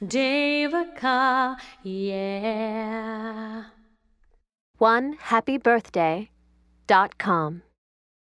Devaka, yeah. One happy birthday dot com.